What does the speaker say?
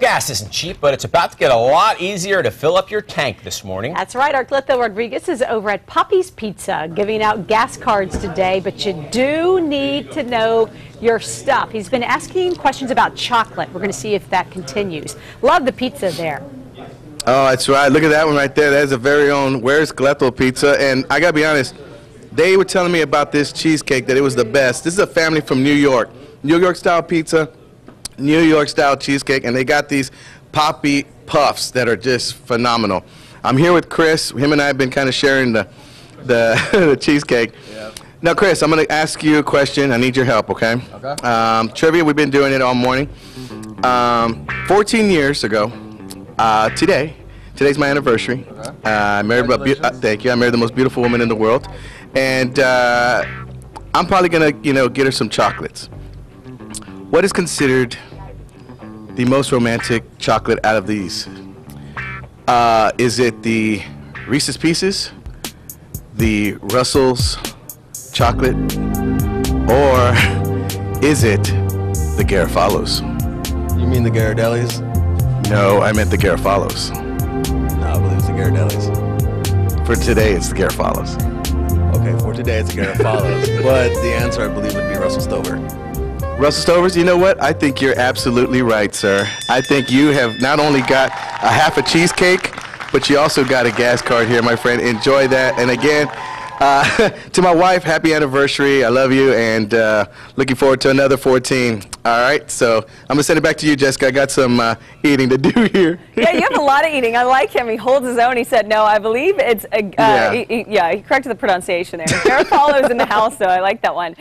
Gas isn't cheap, but it's about to get a lot easier to fill up your tank this morning. That's right. Our Cleto Rodriguez is over at Poppy's Pizza giving out gas cards today, but you do need to know your stuff. He's been asking questions about chocolate. We're going to see if that continues. Love the pizza there. Oh, that's right. Look at that one right there. That's a very own Where's Cleto Pizza. And I got to be honest, they were telling me about this cheesecake that it was the best. This is a family from New York. New York style pizza, New York style cheesecake, and they got these poppy puffs that are just phenomenal. I'm here with Chris. Him and I have been kind of sharing the, the, the cheesecake. Now, Chris, I'm going to ask you a question. I need your help, okay? Okay. Um, trivia, we've been doing it all morning. Um, 14 years ago, uh, today, today's my anniversary. Okay. Uh, I married uh, thank you. I married the most beautiful woman in the world, and uh, I'm probably gonna, you know, get her some chocolates. What is considered the most romantic chocolate out of these? Uh, is it the Reese's Pieces, the Russell's chocolate, or is it the Garafalos? You mean the Ghirardellis? No, I meant the Garafalos. No, I believe it's the Ghirardellis. For today, it's the Garafalos. Okay, for today it's the Garafalos. but the answer, I believe, would be Russell Stover. Russell Stovers, you know what? I think you're absolutely right, sir. I think you have not only got a half a cheesecake, but you also got a gas card here, my friend. Enjoy that. And again, uh, to my wife, happy anniversary. I love you, and uh, looking forward to another 14. All right, so I'm gonna send it back to you, Jessica. I got some uh, eating to do here. Yeah, you have a lot of eating. I like him. He holds his own. He said, no, I believe it's, a, uh, Yeah. he- he- yeah, he corrected the pronunciation there. Garofalo's in the house, though. I like that one.